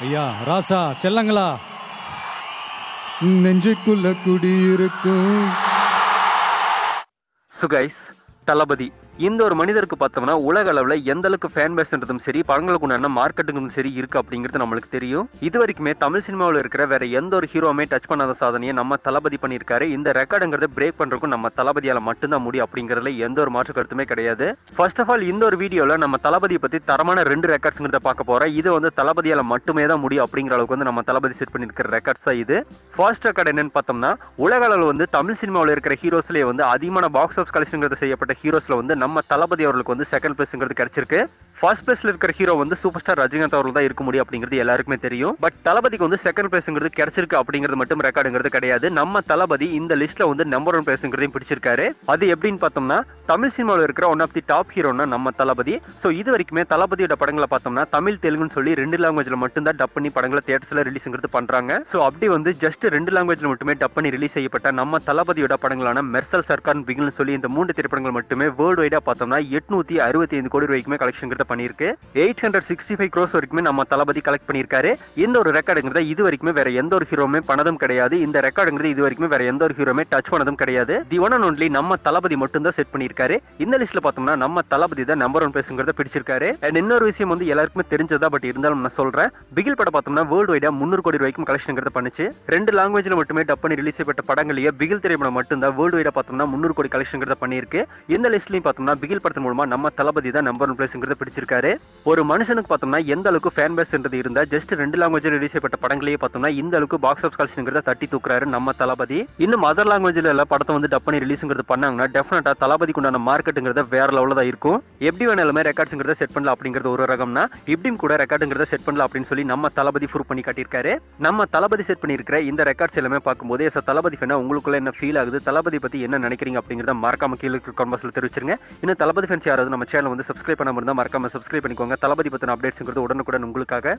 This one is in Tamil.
ஐயா ராசா செல்லங்களா? நெஞ்சுக்குள்ள குடியிருக்கும். சுகைஸ் தளபதி. இந்த ஒரு மனிதருக்கு பார்த்தோம்னா உலக அளவில் எந்த அளவுக்கு ஃபேன் பேஸ்ன்றதும் சரி படங்களுக்கு உண்டான மார்க்கெட்டுக்கும் சரி இருக்கு அப்படிங்கிறது நம்மளுக்கு தெரியும். இது வரைக்குமே தமிழ் சினிமாவில் இருக்கிற வேற எந்த ஒரு ஹீரோவுமே டச் பண்ணாத சாதனையை நம்ம தளபதி பண்ணியிருக்காரு. இந்த ரெக்கார்டுங்கிறத பிரேக் பண்றதுக்கும் நம்ம தளபதியால மட்டும்தான் முடியும் அப்படிங்கிறதுல எந்த ஒரு மாற்று கருத்துமே கிடையாது. ஃபர்ஸ்ட் ஆஃப் ஆல் இந்த ஒரு வீடியோல நம்ம தளபதியை பத்தி தரமான ரெண்டு ரெக்கார்ட்ஸ்ங்கிறத பார்க்க போறோம். இது வந்து தளபதியால மட்டுமே தான் முடியும் அப்படிங்கிற அளவுக்கு வந்து நம்ம தளபதி செட் பண்ணியிருக்கிற ரெக்கார்ட்ஸ் தான் இது. ஃபர்ஸ்ட் ரெக்கார்ட் என்னன்னு பார்த்தோம்னா உலக அளவில் வந்து தமிழ் சினிமாவில் இருக்கிற ஹீரோஸ்லேயே வந்து அதிகமான பாக்ஸ் ஆஃப் கலெக்ஷன்ங்கிறத செய்யப்பட்ட ஹீரோஸ்ல வந்து நம்ம தளபதி அவர்களுக்கு வந்து செகண்ட் பிளேஸ்ங்கிறது கிடைச்சிருக்கு. ஃபர்ஸ்ட் பிளேஸ்ல இருக்கிற ஹீரோ வந்து சூப்பர் ஸ்டார் ரஜினிகாந்த் அவர்கள் தான் இருக்க முடியும் அப்படிங்கிறது எல்லாருக்குமே தெரியும். பட் தளபதிக்கு வந்து செகண்ட் பிளேஸ்ங்கிறது கிடைச்சிருக்கு அப்படிங்கிறது மட்டும் ரெக்கார்டுங்கிறது கிடையாது. நம்ம தளபதி இந்த லிஸ்ட்ல வந்து நம்பர் ஒன் பிளேஸ்ங்கிறதையும் பிடிச்சிருக்காரு. அது எப்படின்னு பார்த்தோம்னா தமிழ் சினிமாவில் இருக்கிற ஒன் ஆஃப் தி டாப் ஹீரோனா நம்ம தளபதி. ஸோ இது வரைக்குமே தளபதியோட படங்களை பார்த்தோம்னா தமிழ் தெலுங்குன்னு சொல்லி ரெண்டு லாங்குவேஜ்ல மட்டும்தான் டப் பண்ணி படங்களை தியேட்டர்ஸ்ல ரிலீஸ்ங்கிறது பண்றாங்க. ஸோ அப்படி வந்து ஜஸ்ட் ரெண்டு லாங்குவேஜ்ல மட்டுமே டப் பண்ணி ரிலீஸ் செய்யப்பட்ட நம்ம தளபதியோட படங்களான மெர்சல் சர்க்கார் பிகில்னு சொல்லி இந்த மூன்று திரைப்படங்கள் மட்டுமே வேர்ல்டு வைடா பார்த்தோம்னா எட்நூத்தி அறுபத்தி ஐந்து கோடி ரூபாய்க்குமே கலெக்ஷன் பண்ணியிருக்கு. Eight hundred sixty five crores வரைக்குமே நம்ம தளபதி கலெக்ட் பண்ணியிருக்காரு. இந்த ஒரு ரெக்கார்டுங்கிறத இது வரைக்குமே வேற எந்த ஒரு ஹீரோமே பண்ணதும் கிடையாது. இந்த ரெக்கார்டுங்கிறது இது வரைக்குமே வேற எந்த ஒரு ஹீரோமே டச் பண்ணதும் கிடையாது. தி ஒன் அண்ட் ஒன்லி நம்ம தளபதி மட்டும் தான் செட் பண்ணியிருக்காரு. இந்த லிஸ்ட்ல பார்த்தோம்னா நம்ம தளபதி தான் நம்பர் ஒன் பிளேஸ்ங்கிறத பிடிச்சிருக்காரு. அண்ட் இன்னொரு விஷயம் வந்து எல்லாருக்குமே தெரிஞ்சதா பட் இருந்தாலும் நான் சொல்றேன். பிகில் படம் பார்த்தோம்னா வேர்ல்டு வைடா முந்நூறு கோடி ரூபாய்க்கும் கலெக்ஷன்ங்கிறத பண்ணுச்சு. ரெண்டு லாங்குவேஜ்ல மட்டுமே டப் பண்ணி ரிலீஸ் செய்யப்பட்ட படங்களையே பிகில் திரைப்படம் மட்டும் தான் வேர்ல்டு வைடா பார்த்தோம்னா முந்நூறு கோடி கலெக்ஷன்ங்கிறத பண்ணியிருக்கு. இந்த லிஸ்ட்லயும் பார்த்தோம்னா பிகில் படத்தின் மூலமா நம்ம தளபதி தான் நம்பர் ஒன் பிளேஸ்ங்கிறத பிடிச்சிருக்காரு ஒரு மனுஷனுக்கு பார்த்தோம்னா எந்த அளவுக்கு ஃபேன் பேஸ்ன்றது இருந்தா ஜஸ்ட் ரெண்டு லாங்குவேஜ் ரிலீஸ் செய்யப்பட்ட படங்களையே பார்த்தோம்னா இந்த அளவுக்கு பாக்ஸ் ஆஃப் கலெக்ஷன்ங்கிறத தட்டி தூக்குறாரு நம்ம தளபதி. இன்னும் அதர் லாங்குவேஜ்ல எல்லாம் படத்தை வந்து டப் பண்ணி ரிலீஸ்ங்கிறது பண்ணாங்கன்னா டெஃபினட்டா தளபதிக்கு உண்டான மார்க்கெட்டுங்கிறத வேற லெவலில் தான் இருக்கும். எப்படி வேணாலுமே ரெக்கார்ட்ஸ்ங்கிறத செட் பண்ணலாம் அப்படிங்கிறது ஒரு ரகம்னா இப்படியும் கூட ரெக்கார்டுங்கிறத செட் பண்ணலாம் அப்படின்னு சொல்லி நம்ம தளபதி ப்ரூவ் பண்ணி காட்டியிருக்காரு. நம்ம தளபதி செட் பண்ணியிருக்கிற இந்த ரெக்கார்ட்ஸ் எல்லாமே பார்க்கும்போது எஸ் தளபதி ஃபேனா உங்களுக்குள்ள என்ன ஃபீல் ஆகுது? தளபதி பத்தி என்ன நினைக்கிறீங்க அப்படிங்கிறத மறக்காம கீழே இருக்கிற கான்வர்ஸ்ல தெரிவிச்சிருங்க. இன்னும் தளபதி ஃபேன்ஸ் யாராவது நம்ம சேனல் வந்து சப்ஸ்கிரைப் பண்ண இருந்தால் மறக்காம சப்ஸ்கிரைப் பண்ணிக்கோங்க. தளபதி பற்றின அப்டேட்ஸுங்கிறது உடனுக்குடன் உங்களுக்காக